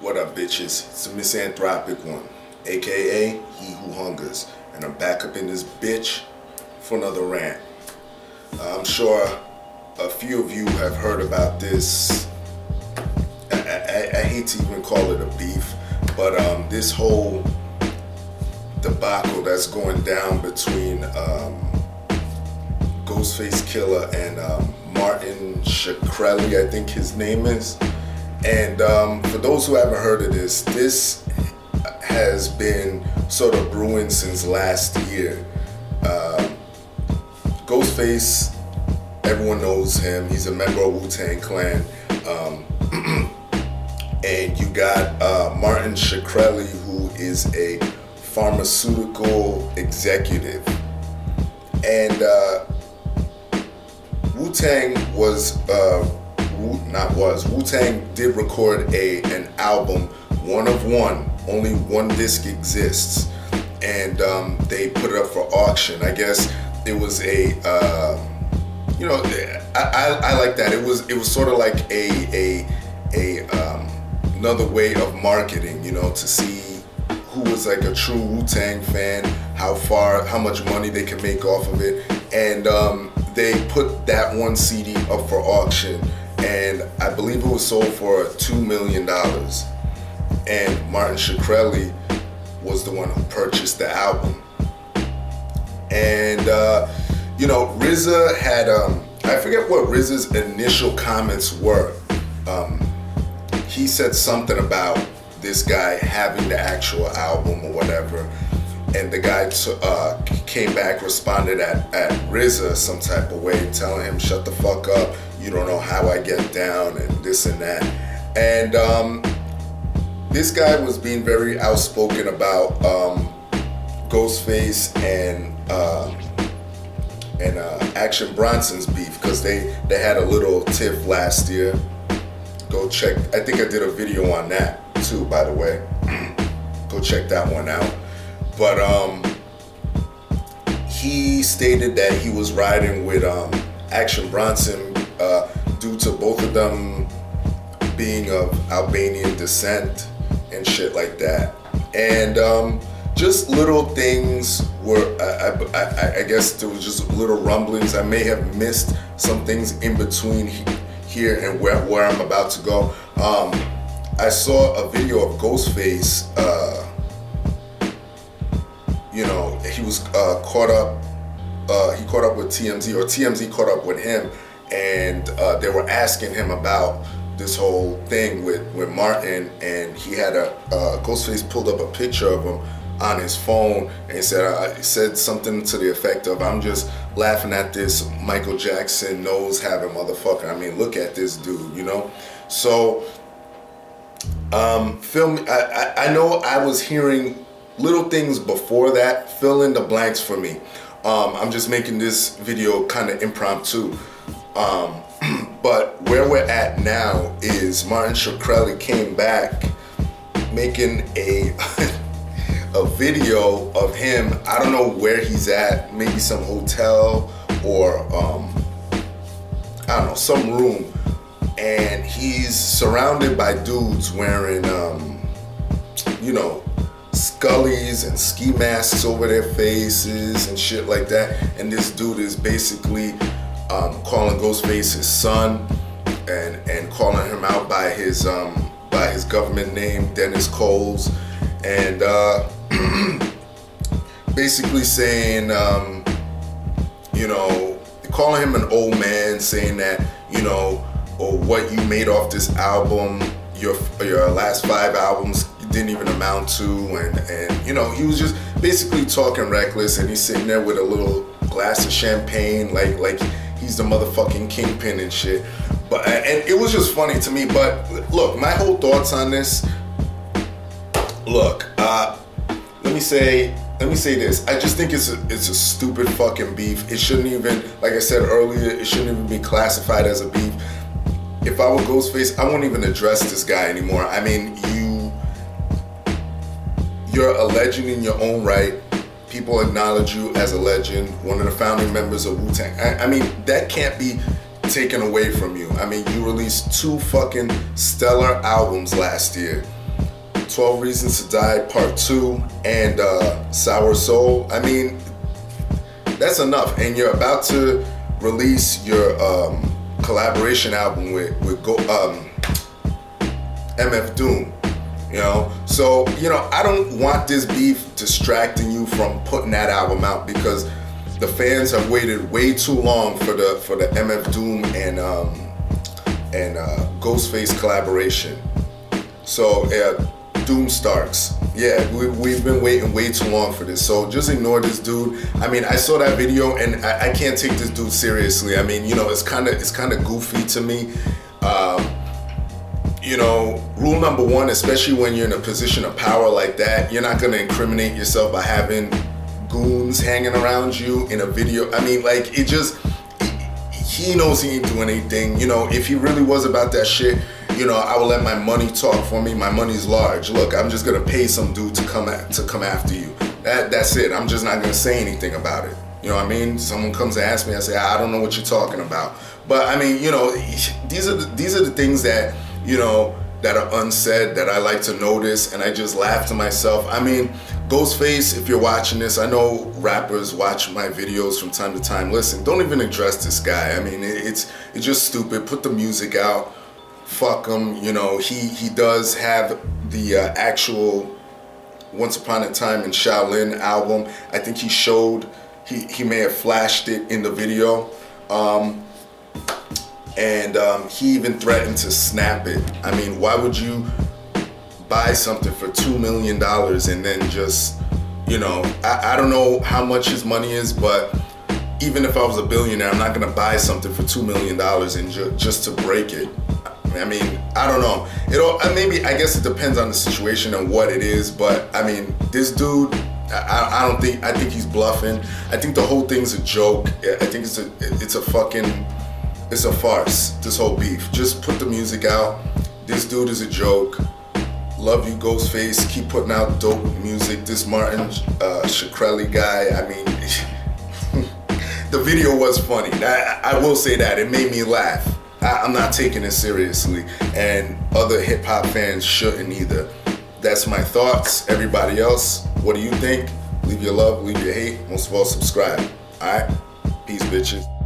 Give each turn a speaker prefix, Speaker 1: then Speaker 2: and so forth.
Speaker 1: What up, bitches? It's the misanthropic one, aka He Who Hungers, and I'm back up in this bitch for another rant. I'm sure a few of you have heard about this. I, I, I hate to even call it a beef, but um, this whole debacle that's going down between um, Ghostface Killah and um, Martin Shkreli, I think his name is. And um, for those who haven't heard of this, this has been sort of brewing since last year. Um Ghostface, everyone knows him. He's a member of Wu Tang Clan. Um, and you got uh, Martin Shkreli, who is a pharmaceutical executive. And uh, Wu Tang was, uh, Wu, not was, Wu Tang did record a an album, one of one. Only one disc exists, and um, they put it up for auction. I guess it was a, uh, you know, I, I, I like that. It was it was sort of like a a a um, another way of marketing. You know, to see who was like a true Wu Tang fan, how far, how much money they can make off of it, and um, they put that one CD up for auction, and I believe it was sold for two million dollars. And Martin Shkreli was the one who purchased the album. And uh, you know, RZA had um, I forget what RZA's initial comments were. Um, he said something about this guy having the actual album or whatever. And the guy t- uh, came back, responded at, at RZA some type of way, telling him, shut the fuck up, you don't know how I get down, and this and that. And um, this guy was being very outspoken about um, Ghostface and uh, and uh, Action Bronson's beef because they, they had a little tiff last year. Go check i think i did a video on that too by the way. Go check that one out. But um he stated that he was riding with um action bronson uh due to both of them being of albanian descent and shit like that and um just little things were I, I, I, guess there was just little rumblings i may have missed some things in between he- here and where, where I'm about to go. Um, I saw a video of Ghostface. Uh, you know, he was uh, caught up. Uh, he caught up with TMZ, or TMZ caught up with him, and uh, they were asking him about this whole thing with with Martin, and he had a Ghostface pulled up a picture of him on his phone and said said something to the effect of I'm just laughing at this Michael Jackson nose having motherfucker. I mean, look at this dude, you know. So, um, film. I, I I know I was hearing little things before that. Fill in the blanks for me. Um, I'm just making this video kind of impromptu. Um, but where we're at now is Martin Shkreli came back making a a video of him. I don't know where he's at, maybe some hotel or um, I don't know, some room. And he's surrounded by dudes wearing, um, you know, scullies and ski masks over their faces and shit like that. And this dude is basically um, calling Ghostface his son and and calling him out by his um, by his government name, Dennis Coles, and uh, basically saying, um, you know, calling him an old man, saying that, you know, or what you made off this album, your your last five albums didn't even amount to, and and you know, he was just basically talking reckless, and he's sitting there with a little glass of champagne, like like he's the motherfucking kingpin and shit. But and it was just funny to me. But look, my whole thoughts on this. Look, uh, let me me say let me say this. I just think it's a it's a stupid fucking beef. It shouldn't even, like I said earlier, it shouldn't even be classified as a beef. If I were Ghostface, I won't even address this guy anymore. I mean, you you're a legend in your own right. People acknowledge you as a legend, one of the founding members of Wu Tang. I, I mean, that can't be taken away from you. I mean, you released two fucking stellar albums last year. 12 Reasons to Die Part 2 and uh, Sour Soul. I mean, that's enough. And you're about to release your um, collaboration album with, with Go, um, MF Doom. You know, so you know, I don't want this beef distracting you from putting that album out because the fans have waited way too long for the for the MF Doom and um, and uh, Ghostface collaboration. So yeah, Doomstarks. Yeah, we, we've been waiting way too long for this. So just ignore this dude. I mean, I saw that video and I, I can't take this dude seriously. I mean, you know, it's kind of it's kind of goofy to me. Um, you know, rule number one, especially when you're in a position of power like that, you're not gonna incriminate yourself by having goons hanging around you in a video. I mean, like it just he knows he ain't doing anything. You know, if he really was about that shit, you know, I will let my money talk for me. My money's large. Look, I'm just gonna pay some dude to come at, to come after you. That that's it. I'm just not gonna say anything about it. You know what I mean? Someone comes and asks me, I say, I don't know what you're talking about. But I mean, you know, these are the, these are the things that you know that are unsaid that I like to notice, and I just laugh to myself. I mean, Ghostface, if you're watching this, I know rappers watch my videos from time to time. Listen, don't even address this guy. I mean, it's it's just stupid. Put the music out fuck him. You know, he he does have the uh, actual Once Upon a Time in Shaolin album. I think he showed he he may have flashed it in the video. Um, and um, he even threatened to snap it. I mean, why would you buy something for two million dollars and then just, you know, I, I don't know how much his money is, but even if I was a billionaire, I'm not gonna buy something for two million dollars and ju just to break it. I mean, I don't know. It all maybe I guess it depends on the situation and what it is, but I mean, this dude, I, I don't think I think he's bluffing. I think the whole thing's a joke. I think it's a it's a fucking it's a farce. This whole beef. Just put the music out. This dude is a joke. Love you, Ghostface. Keep putting out dope music. This Martin uh, Shkreli guy. I mean, the video was funny. I, I will say that it made me laugh. I, am not taking it seriously, and other hip hop fans shouldn't either. That's my thoughts. Everybody else, what do you think? Leave your love, leave your hate. Most of all, subscribe. All right? Peace, bitches.